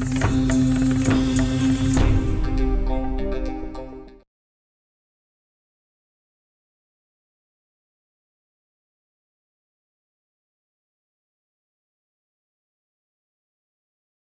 Yeah.